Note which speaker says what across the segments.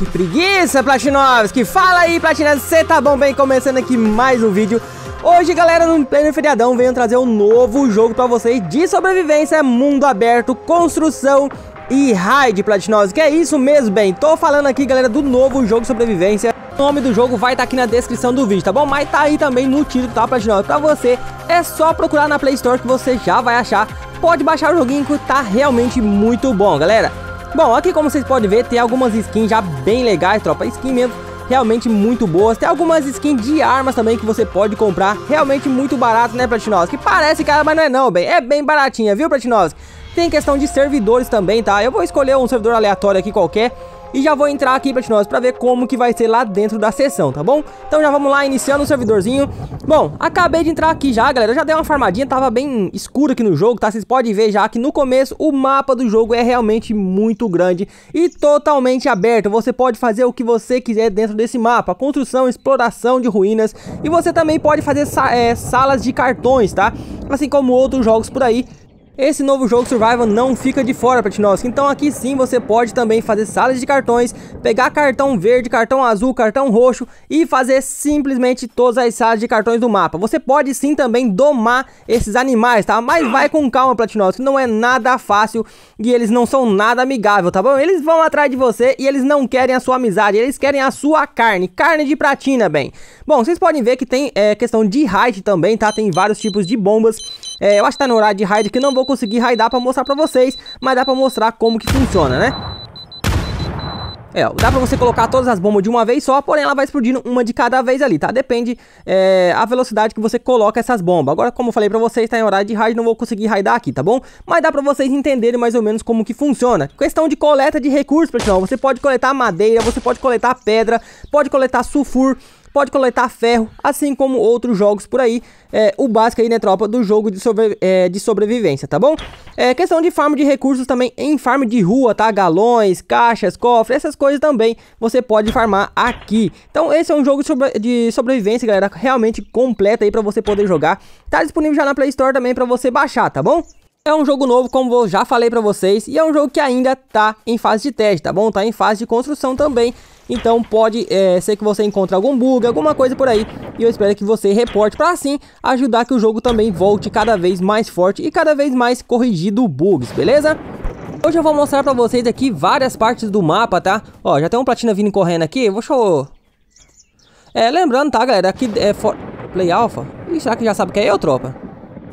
Speaker 1: Que preguiça, Platinovski! Fala aí, Platina, você tá bom bem? Começando aqui mais um vídeo. Hoje, galera, no pleno feriadão, venho trazer um novo jogo pra vocês de sobrevivência, mundo aberto, construção e raid, Platinovski. É isso mesmo, bem? Tô falando aqui, galera, do novo jogo sobrevivência. O nome do jogo vai estar tá aqui na descrição do vídeo, tá bom? Mas tá aí também no título, tá, Platinovski? Pra você, é só procurar na Play Store que você já vai achar. Pode baixar o joguinho que tá realmente muito bom, galera. Bom, aqui como vocês podem ver, tem algumas skins já bem legais, tropa. Skin mesmo realmente muito boas. Tem algumas skins de armas também que você pode comprar. Realmente muito barato, né, Platinovski? Parece cara, mas não é não, bem. É bem baratinha, viu, Platinovski? Tem questão de servidores também, tá? Eu vou escolher um servidor aleatório aqui qualquer e já vou entrar aqui nós pra ver como que vai ser lá dentro da sessão, tá bom? Então já vamos lá, iniciando o servidorzinho. Bom, acabei de entrar aqui já, galera. Eu já dei uma farmadinha, tava bem escuro aqui no jogo, tá? Vocês podem ver já que no começo o mapa do jogo é realmente muito grande e totalmente aberto. Você pode fazer o que você quiser dentro desse mapa. Construção, exploração de ruínas. E você também pode fazer é, salas de cartões, tá? Assim como outros jogos por aí esse novo jogo Survival não fica de fora, Platinovski. Então aqui sim você pode também fazer salas de cartões, pegar cartão verde, cartão azul, cartão roxo e fazer simplesmente todas as salas de cartões do mapa. Você pode sim também domar esses animais, tá? Mas vai com calma, Platinovski, não é nada fácil e eles não são nada amigável, tá bom? Eles vão atrás de você e eles não querem a sua amizade, eles querem a sua carne, carne de platina, bem. Bom, vocês podem ver que tem é, questão de raid também, tá? Tem vários tipos de bombas. É, eu acho que tá no horário de raid que não vou conseguir raidar pra mostrar pra vocês, mas dá pra mostrar como que funciona, né? É, dá pra você colocar todas as bombas de uma vez só, porém ela vai explodindo uma de cada vez ali, tá? Depende é, a velocidade que você coloca essas bombas. Agora, como eu falei pra vocês, tá em horário de raid, não vou conseguir raidar aqui, tá bom? Mas dá pra vocês entenderem mais ou menos como que funciona. Questão de coleta de recursos, pessoal. Você pode coletar madeira, você pode coletar pedra, pode coletar sulfur, pode coletar ferro, assim como outros jogos por aí. É, o básico aí, né, tropa, do jogo de, sobre, é, de sobrevivência, tá bom? É, questão de farm de recursos também em farm de rua, tá? Galões, caixas, cofres, essas coisas também você pode farmar aqui. Então esse é um jogo sobre, de sobrevivência, galera, realmente completo aí pra você poder jogar. Tá disponível já na Play Store também pra você baixar, tá bom? É um jogo novo, como eu já falei pra vocês, e é um jogo que ainda tá em fase de teste, tá bom? Tá em fase de construção também, então pode é, ser que você encontre algum bug, alguma coisa por aí, e eu espero que você reporte para assim ajudar que o jogo também volte cada vez mais forte e cada vez mais corrigido bugs, beleza? Hoje eu vou mostrar pra vocês aqui várias partes do mapa, tá? Ó, já tem um platina vindo correndo aqui, vou show... É, lembrando, tá, galera, aqui é for... Play Alpha? Ih, será que já sabe que é eu, tropa?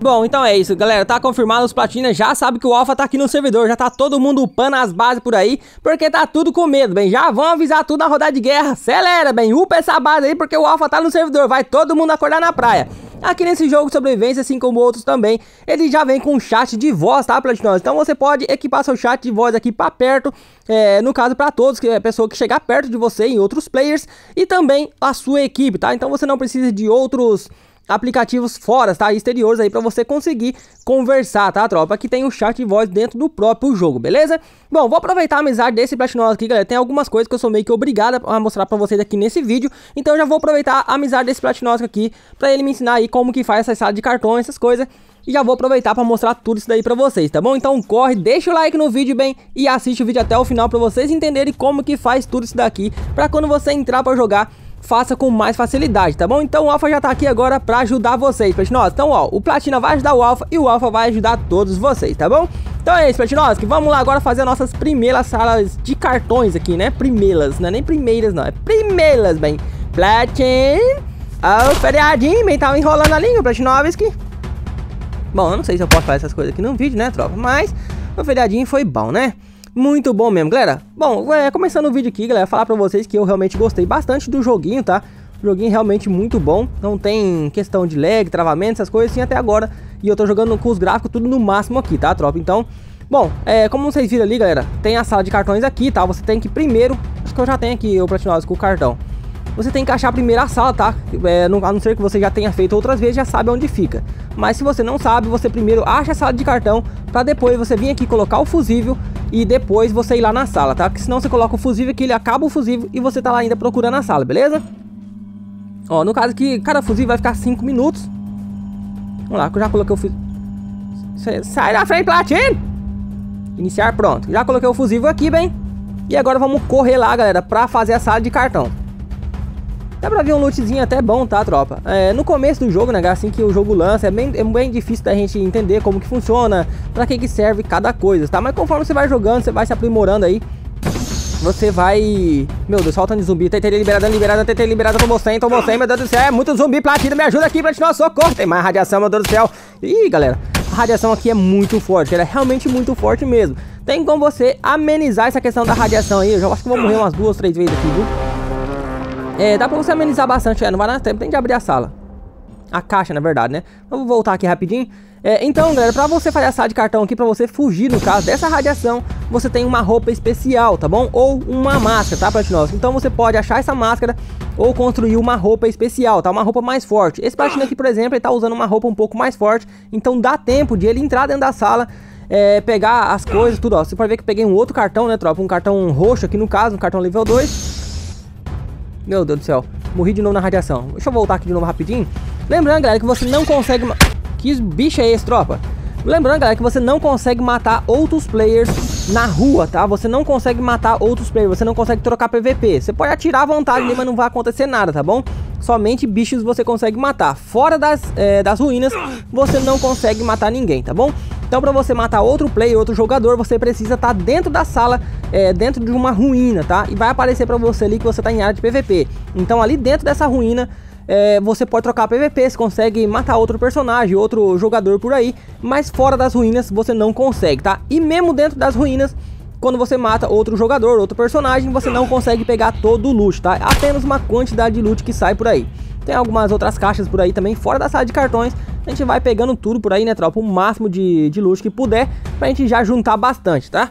Speaker 1: Bom, então é isso, galera. Tá confirmado os platinas. Já sabe que o Alpha tá aqui no servidor. Já tá todo mundo upando as bases por aí. Porque tá tudo com medo, bem. Já vão avisar tudo na rodada de guerra. Acelera, bem. Upa essa base aí porque o Alpha tá no servidor. Vai todo mundo acordar na praia. Aqui nesse jogo sobrevivência, assim como outros também, ele já vem com um chat de voz, tá, Platinos? Então você pode equipar seu chat de voz aqui pra perto, é, no caso para todos, que é a pessoa que chegar perto de você em outros players, e também a sua equipe, tá? Então você não precisa de outros aplicativos fora, tá? Exteriores aí para você conseguir conversar, tá, tropa? Que tem o chat de voz dentro do próprio jogo, beleza? Bom, vou aproveitar a amizade desse Platinosa aqui, galera. Tem algumas coisas que eu sou meio que obrigado a mostrar para vocês aqui nesse vídeo. Então eu já vou aproveitar a amizade desse Platinosa aqui para ele me ensinar aí como que faz essa sala de cartões, essas coisas. E já vou aproveitar para mostrar tudo isso daí para vocês, tá bom? Então corre, deixa o like no vídeo, bem, e assiste o vídeo até o final para vocês entenderem como que faz tudo isso daqui, para quando você entrar para jogar, faça com mais facilidade, tá bom? Então o Alpha já tá aqui agora pra ajudar vocês, Platinos. Então, ó, o Platina vai ajudar o Alpha e o Alpha vai ajudar todos vocês, tá bom? Então é isso, Platinos, que vamos lá agora fazer nossas primeiras salas de cartões aqui, né? Primeiras, não é nem primeiras não, é primeiras, bem. Platin... Ó, oh, feriadinho, bem, tava enrolando a língua, Platinovski. Bom, eu não sei se eu posso fazer essas coisas aqui no vídeo, né, tropa? Mas o feriadinho foi bom, né? Muito bom mesmo, galera. Bom, é, começando o vídeo aqui, galera, falar pra vocês que eu realmente gostei bastante do joguinho, tá? Joguinho realmente muito bom, não tem questão de lag, travamento, essas coisas assim até agora. E eu tô jogando com os gráficos tudo no máximo aqui, tá, tropa? Então, bom, é, como vocês viram ali, galera, tem a sala de cartões aqui, tá? Você tem que primeiro, acho que eu já tenho aqui o Platinosa com o cartão. Você tem que achar primeiro a sala, tá? É, a não ser que você já tenha feito outras vezes, já sabe onde fica. Mas se você não sabe, você primeiro acha a sala de cartão, pra depois você vir aqui colocar o fusível e depois você ir lá na sala, tá? Porque senão você coloca o fusível aqui, ele acaba o fusível e você tá lá ainda procurando a sala, beleza? Ó, no caso que cada fusível vai ficar 5 minutos. Vamos lá, que eu já coloquei o fusível. Sai da frente, Platino! Iniciar, pronto. Já coloquei o fusível aqui, bem. E agora vamos correr lá, galera, pra fazer a sala de cartão. Dá pra ver um lootzinho até bom, tá, tropa? É, no começo do jogo, né, assim que o jogo lança, é bem, é bem difícil da gente entender como que funciona, pra que que serve cada coisa, tá? Mas conforme você vai jogando, você vai se aprimorando aí, você vai... Meu Deus, falta de zumbi, TT liberada, liberada, TT liberada, tomou 100, tomou 100, meu Deus do céu, é muito zumbi, platina, me ajuda aqui, platina, socorro, tem mais radiação, meu Deus do céu. Ih, galera, a radiação aqui é muito forte, ela é realmente muito forte mesmo. Tem como você amenizar essa questão da radiação aí, eu já acho que vou morrer umas duas, três vezes aqui, viu? É, dá pra você amenizar bastante, é, não vai dar tempo nem de abrir a sala. A caixa, na verdade, né? Vamos voltar aqui rapidinho. É, então, galera, pra você fazer a sala de cartão aqui, pra você fugir, no caso dessa radiação, você tem uma roupa especial, tá bom? Ou uma máscara, tá, Platinoso? Então você pode achar essa máscara ou construir uma roupa especial, tá? Uma roupa mais forte. Esse Platino aqui, por exemplo, ele tá usando uma roupa um pouco mais forte, então dá tempo de ele entrar dentro da sala é, pegar as coisas, tudo, ó. Você pode ver que eu peguei um outro cartão, né, tropa? Um cartão roxo aqui no caso, um cartão nível 2. Meu Deus do céu. Morri de novo na radiação. Deixa eu voltar aqui de novo rapidinho. Lembrando, galera, que você não consegue... Que bicho é esse, tropa? Lembrando, galera, que você não consegue matar outros players na rua, tá? Você não consegue matar outros players, você não consegue trocar PVP. Você pode atirar à vontade mas não vai acontecer nada, tá bom? Somente bichos você consegue matar. Fora das, é, das ruínas, você não consegue matar ninguém, tá bom? Então para você matar outro player, outro jogador, você precisa estar tá dentro da sala, é, dentro de uma ruína, tá? E vai aparecer para você ali que você está em área de PVP. Então ali dentro dessa ruína, é, você pode trocar PVP, você consegue matar outro personagem, outro jogador por aí, mas fora das ruínas você não consegue, tá? E mesmo dentro das ruínas, quando você mata outro jogador, outro personagem, você não consegue pegar todo o loot, tá? Apenas uma quantidade de loot que sai por aí. Tem algumas outras caixas por aí também, fora da sala de cartões. A gente vai pegando tudo por aí, né, tropa? O máximo de, de luxo que puder, pra gente já juntar bastante, tá?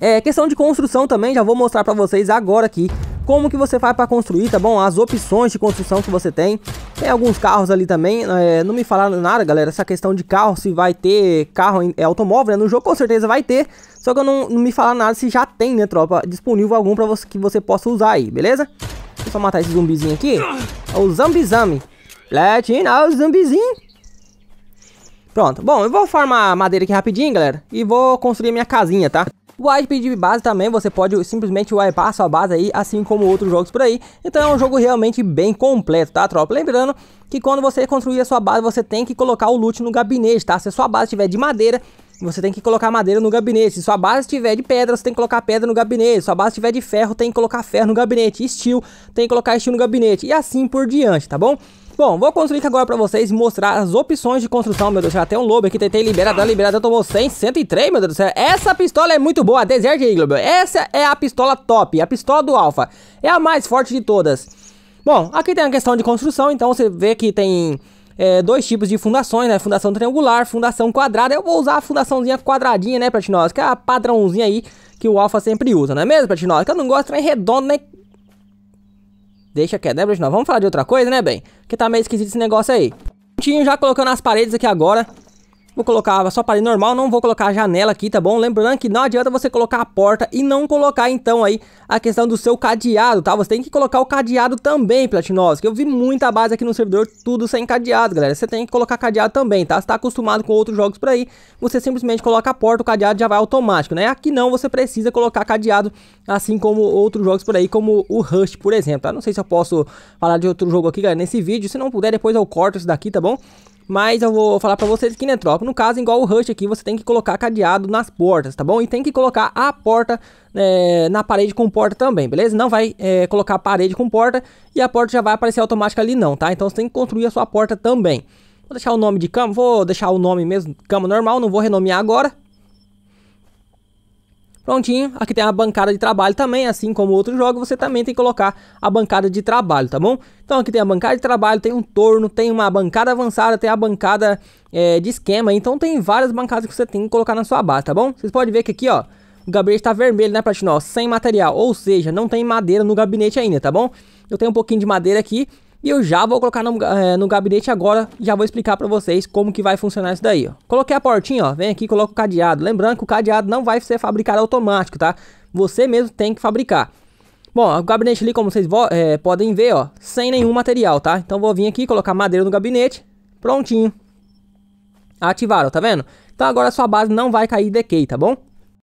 Speaker 1: É, questão de construção também, já vou mostrar pra vocês agora aqui como que você faz para construir, tá bom? As opções de construção que você tem. Tem alguns carros ali também, é, não me falaram nada, galera, essa questão de carro, se vai ter carro, é automóvel, né? No jogo com certeza vai ter, só que eu não, não me falaram nada se já tem, né, tropa, disponível algum para você que você possa usar aí, beleza? Deixa eu só matar esse zumbizinho aqui. O Zambizame. Platina, o zumbizinho. Pronto. Bom, eu vou farmar madeira aqui rapidinho, galera. E vou construir minha casinha, tá? O wipe de base também, você pode simplesmente wipear sua base aí, assim como outros jogos por aí. Então é um jogo realmente bem completo, tá, tropa? Lembrando que quando você construir a sua base, você tem que colocar o loot no gabinete, tá? Se a sua base estiver de madeira, você tem que colocar madeira no gabinete. Se sua base estiver de pedra, você tem que colocar pedra no gabinete. Se sua base estiver de ferro, tem que colocar ferro no gabinete. Steel, tem que colocar steel no gabinete. E assim por diante, tá bom? Bom, vou construir agora pra vocês mostrar as opções de construção, meu Deus, já tem um lobo aqui, tentei liberar, liberada, tomou 100, 103, meu Deus do céu. Essa pistola é muito boa, Desert Eagle, essa é a pistola top, a pistola do Alpha, é a mais forte de todas. Bom, aqui tem a questão de construção, então você vê que tem é, dois tipos de fundações, né? Fundação triangular, fundação quadrada. Eu vou usar a fundaçãozinha quadradinha, né, Platinose? Que é a padrãozinha aí que o Alpha sempre usa, não é mesmo, Platinose? Que eu não gosto de redondo, né? Deixa quieto, né, Platinose? Vamos falar de outra coisa, né, bem? Que tá meio esquisito esse negócio aí. Já colocando as paredes aqui agora. Vou colocar só parede normal, não vou colocar a janela aqui, tá bom? Lembrando que não adianta você colocar a porta e não colocar então aí a questão do seu cadeado, tá? Você tem que colocar o cadeado também, Platinos, que eu vi muita base aqui no servidor, tudo sem cadeado, galera. Você tem que colocar cadeado também, tá? Você tá acostumado com outros jogos por aí, você simplesmente coloca a porta, o cadeado já vai automático, né? Aqui não, você precisa colocar cadeado, assim como outros jogos por aí, como o Rush, por exemplo, tá? Não sei se eu posso falar de outro jogo aqui, galera, nesse vídeo. Se não puder, depois eu corto isso daqui, tá bom? Mas eu vou falar pra vocês que, né, tropa? No caso, igual o Rush aqui, você tem que colocar cadeado nas portas, tá bom? E tem que colocar a porta é, na parede com porta também, beleza? Não vai é, colocar a parede com porta e a porta já vai aparecer automática ali não, tá? Então você tem que construir a sua porta também. Vou deixar o nome de cama, vou deixar o nome mesmo, cama normal, não vou renomear agora. Prontinho, aqui tem a bancada de trabalho também, assim como outro jogo, você também tem que colocar a bancada de trabalho, tá bom? Então aqui tem a bancada de trabalho, tem um torno, tem uma bancada avançada, tem a bancada é, de esquema, então tem várias bancadas que você tem que colocar na sua base, tá bom? Vocês podem ver que aqui, ó, o gabinete tá vermelho, né, Platinó? Sem material, ou seja, não tem madeira no gabinete ainda, tá bom? Eu tenho um pouquinho de madeira aqui, e eu já vou colocar no, é, no gabinete agora Já vou explicar pra vocês como que vai funcionar isso daí, ó Coloquei a portinha, ó, vem aqui e coloco o cadeado Lembrando que o cadeado não vai ser fabricado automático, tá? Você mesmo tem que fabricar Bom, o gabinete ali, como vocês é, podem ver, ó Sem nenhum material, tá? Então vou vir aqui, colocar madeira no gabinete Prontinho Ativaram, tá vendo? Então agora a sua base não vai cair decay, tá bom?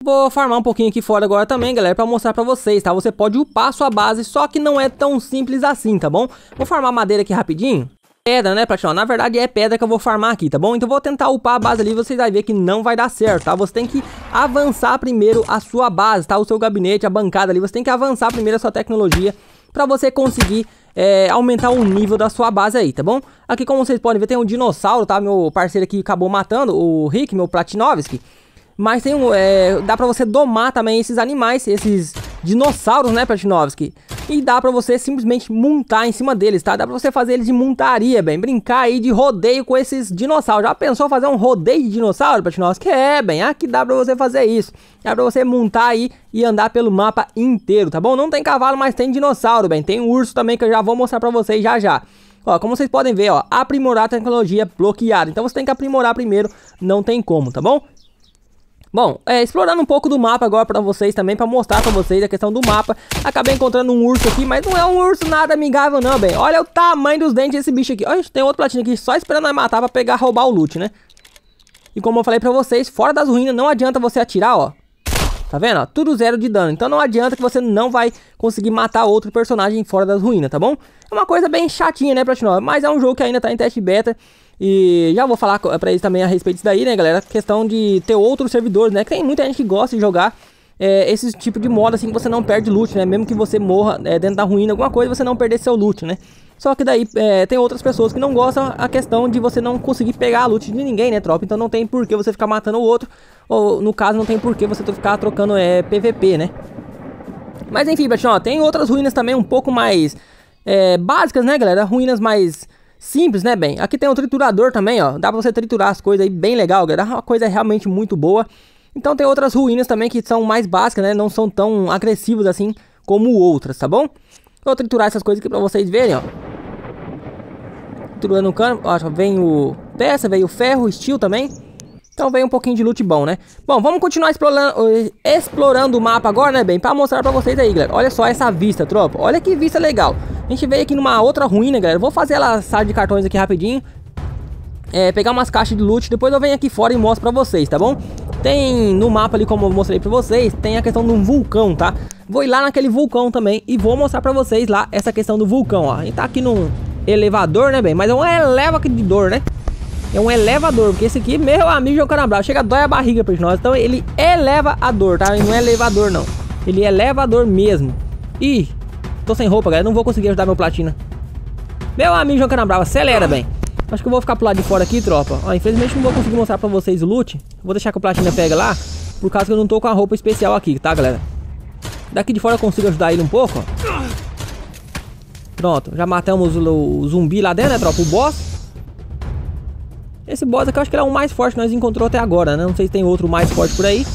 Speaker 1: Vou farmar um pouquinho aqui fora agora também, galera, pra mostrar pra vocês, tá? Você pode upar sua base, só que não é tão simples assim, tá bom? Vou farmar madeira aqui rapidinho. Pedra, né, Platinão? Na verdade é pedra que eu vou farmar aqui, tá bom? Então vou tentar upar a base ali, vocês vão ver que não vai dar certo, tá? Você tem que avançar primeiro a sua base, tá? O seu gabinete, a bancada ali, você tem que avançar primeiro a sua tecnologia pra você conseguir é, aumentar o nível da sua base aí, tá bom? Aqui como vocês podem ver tem um dinossauro, tá? Meu parceiro aqui acabou matando, o Rick, meu Platinovski. Mas tem um, é, dá pra você domar também esses animais, esses dinossauros, né, Platinovski? E dá pra você simplesmente montar em cima deles, tá? Dá pra você fazer eles de montaria, bem, brincar aí de rodeio com esses dinossauros. Já pensou fazer um rodeio de dinossauro, Platinovski? É, bem, aqui dá pra você fazer isso. Dá pra você montar aí e andar pelo mapa inteiro, tá bom? Não tem cavalo, mas tem dinossauro, bem. Tem urso também que eu já vou mostrar pra vocês já já. Ó, como vocês podem ver, ó, aprimorar a tecnologia bloqueada. Então você tem que aprimorar primeiro, não tem como, tá bom? Bom, é, explorando um pouco do mapa agora pra vocês também, pra mostrar pra vocês a questão do mapa. Acabei encontrando um urso aqui, mas não é um urso nada amigável não, bem. Olha o tamanho dos dentes desse bicho aqui. Olha, tem outro platina aqui só esperando nós matar pra pegar, roubar o loot, né? E como eu falei pra vocês, fora das ruínas não adianta você atirar, ó. Tá vendo? Ó, tudo zero de dano. Então não adianta que você não vai conseguir matar outro personagem fora das ruínas, tá bom? É uma coisa bem chatinha, né, Platinum? Mas é um jogo que ainda tá em teste beta. E já vou falar pra eles também a respeito disso daí, né, galera? Questão de ter outros servidores, né? Que tem muita gente que gosta de jogar é, esse tipo de modo assim que você não perde loot, né? Mesmo que você morra é, dentro da ruína, alguma coisa, você não perder seu loot, né? Só que daí é, tem outras pessoas que não gostam a questão de você não conseguir pegar a loot de ninguém, né, tropa? Então não tem por que você ficar matando o outro. Ou no caso, não tem por que você ficar trocando é, PVP, né? Mas enfim, Betinho, tem outras ruínas também um pouco mais é, básicas, né, galera? Ruínas mais Simples, né, bem? Aqui tem um triturador também, ó. Dá pra você triturar as coisas aí bem legal, galera. É uma coisa realmente muito boa. Então tem outras ruínas também que são mais básicas, né? Não são tão agressivas assim como outras, tá bom? Vou triturar essas coisas aqui pra vocês verem, ó. Triturando o cano. Ó, vem o peça, veio o ferro, steel também. Então vem um pouquinho de loot bom, né? Bom, vamos continuar explorando, explorando o mapa agora, né, bem? Pra mostrar pra vocês aí, galera. Olha só essa vista, tropa. Olha que vista legal. A gente veio aqui numa outra ruína, galera. Vou fazer ela sala de cartões aqui rapidinho. É, pegar umas caixas de loot. Depois eu venho aqui fora e mostro pra vocês, tá bom? Tem no mapa ali, como eu mostrei pra vocês, tem a questão de um vulcão, tá? Vou ir lá naquele vulcão também e vou mostrar pra vocês lá essa questão do vulcão, ó. A gente tá aqui num elevador, né, bem? Mas é um elevador, né? É um elevador, porque esse aqui, meu amigo João Canabral, chega dói a barriga pra nós. Então ele eleva a dor, tá? Não é elevador, não. Ele é elevador mesmo. Ih, Tô sem roupa, galera. Não vou conseguir ajudar meu platina. Meu amigo João Canabrava, acelera, bem. Acho que eu vou ficar pro lado de fora aqui, tropa. Ó, infelizmente não vou conseguir mostrar pra vocês o loot. Vou deixar que o platina pega lá. Por causa que eu não tô com a roupa especial aqui, tá, galera? Daqui de fora eu consigo ajudar ele um pouco. Pronto, já matamos o, zumbi lá dentro, né, tropa? O boss. Esse boss aqui eu acho que ele é o mais forte que nós encontrou até agora, né? Não sei se tem outro mais forte por aí.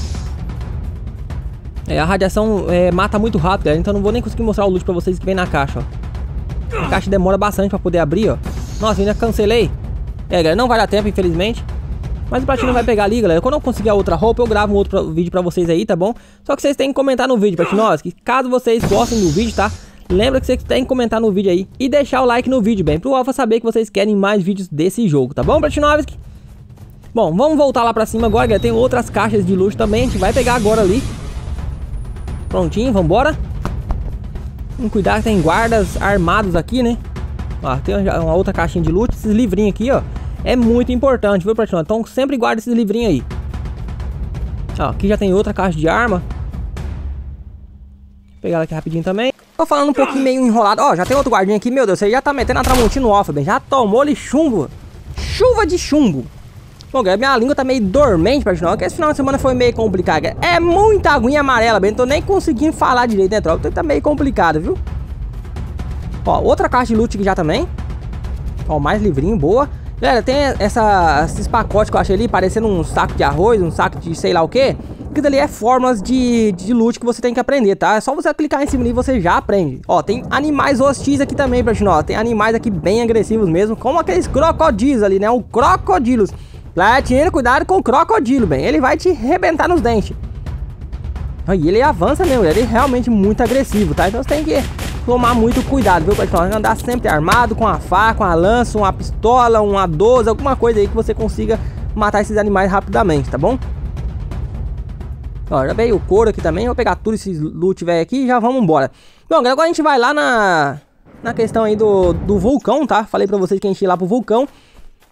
Speaker 1: É, a radiação é, mata muito rápido, galera, então não vou nem conseguir mostrar o loot pra vocês que vem na caixa, ó. A caixa demora bastante pra poder abrir, ó. Nossa, ainda cancelei. É, galera, não vai dar tempo, infelizmente. Mas o Platino vai pegar ali, galera. Quando eu conseguir a outra roupa, eu gravo um outro vídeo pra vocês aí, tá bom? Só que vocês têm que comentar no vídeo, Platinovski. Caso vocês gostem do vídeo, tá? Lembra que vocês têm que comentar no vídeo aí e deixar o like no vídeo, bem, pro Alpha saber que vocês querem mais vídeos desse jogo, tá bom, Platinovski? Bom, vamos voltar lá pra cima agora, galera. Tem outras caixas de luxo também, a gente vai pegar agora ali. Prontinho, vambora. Vamos cuidar que tem guardas armados aqui, né? Ó, tem uma outra caixinha de loot. Esses livrinhos aqui, ó. É muito importante, viu, Platinum? Então sempre guarda esses livrinhos aí. Ó, aqui já tem outra caixa de arma. Vou pegar ela aqui rapidinho também. Tô falando um pouquinho meio enrolado. Ó, já tem outro guardinha aqui. Meu Deus, você já tá metendo a tramontina no off, bem. Já tomou-lhe chumbo. Chuva de chumbo. Bom, galera, minha língua tá meio dormente pra final, porque esse final de semana foi meio complicado, galera. É muita aguinha amarela, bem, não tô nem conseguindo falar direito, né, tropa? Então tá meio complicado, viu? Ó, outra caixa de loot aqui já também. Ó, mais livrinho, boa. Galera, tem essa, esses pacotes que eu achei ali, parecendo um saco de arroz, um saco de sei lá o que. Que dali é fórmulas de, de loot que você tem que aprender, tá? É só você clicar em cima ali e você já aprende. Ó, tem animais hostis aqui também, Platinó. Tem animais aqui bem agressivos mesmo, como aqueles crocodilos ali, né? O crocodilos. Platino, cuidado com o crocodilo, bem. Ele vai te rebentar nos dentes. E ele avança mesmo, ele é realmente muito agressivo, tá? Então você tem que tomar muito cuidado, viu, pessoal? Andar sempre armado com a faca, com a lança, uma pistola, uma 12, alguma coisa aí que você consiga matar esses animais rapidamente, tá bom? Ó, já veio o couro aqui também. Vou pegar tudo esse loot velho aqui e já vamos embora. Bom, agora a gente vai lá na... Na questão aí do, do vulcão, tá? Falei pra vocês que a gente ia lá pro vulcão.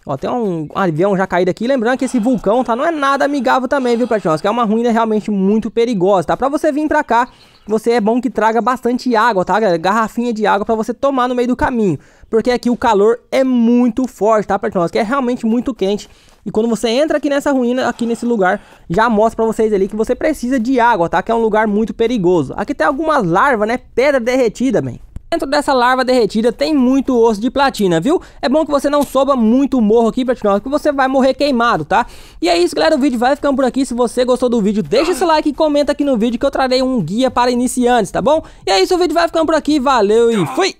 Speaker 1: Ó, tem um, avião já caído aqui. Lembrando que esse vulcão, tá? Não é nada amigável também, viu, Platinós? Que é uma ruína realmente muito perigosa, tá? Pra você vir pra cá, você é bom que traga bastante água, tá, galera? Garrafinha de água pra você tomar no meio do caminho. Porque aqui o calor é muito forte, tá, Platinós? Que é realmente muito quente. E quando você entra aqui nessa ruína, aqui nesse lugar, já mostra pra vocês ali que você precisa de água, tá? Que é um lugar muito perigoso. Aqui tem algumas larvas, né? Pedra derretida, bem. Dentro dessa larva derretida tem muito osso de platina, viu? É bom que você não soba muito morro aqui, Platinose, que você vai morrer queimado, tá? E é isso, galera, o vídeo vai ficando por aqui. Se você gostou do vídeo, deixa seu like e comenta aqui no vídeo que eu trarei um guia para iniciantes, tá bom? E é isso, o vídeo vai ficando por aqui. Valeu e fui!